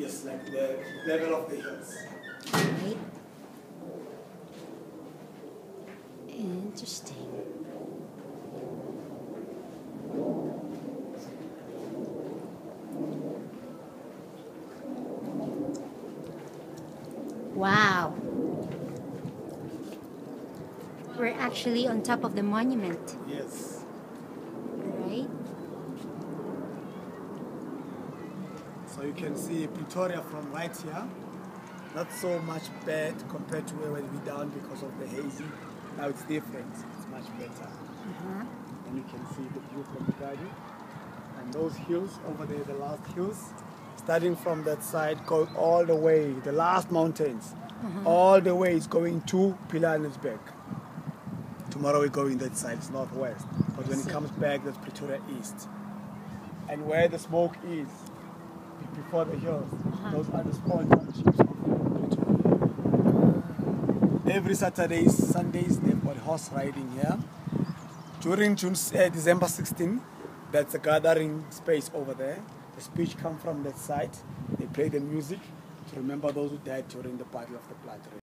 Yes, like the level of the hills. Right. Interesting. Wow. We're actually on top of the monument, Yes. right? So you can see Pretoria from right here. Not so much bad compared to where we down because of the hazy. Now it's different. It's much better. Uh-huh. And you can see the view from the garden. And those hills over there, the last hills, starting from that side, go all the way, the last mountains, all the way is going to Pilanesberg. Tomorrow we go in that side, it's northwest. But when it comes back, that's Pretoria East. And where the smoke is, before the hills, those are the small townships of Pretoria. Every Saturdays, Sundays, they've got horse riding here. During June, uh, December 16, that's a gathering space over there. The speech come from that side. They play the music to remember those who died during the Battle of the Blood.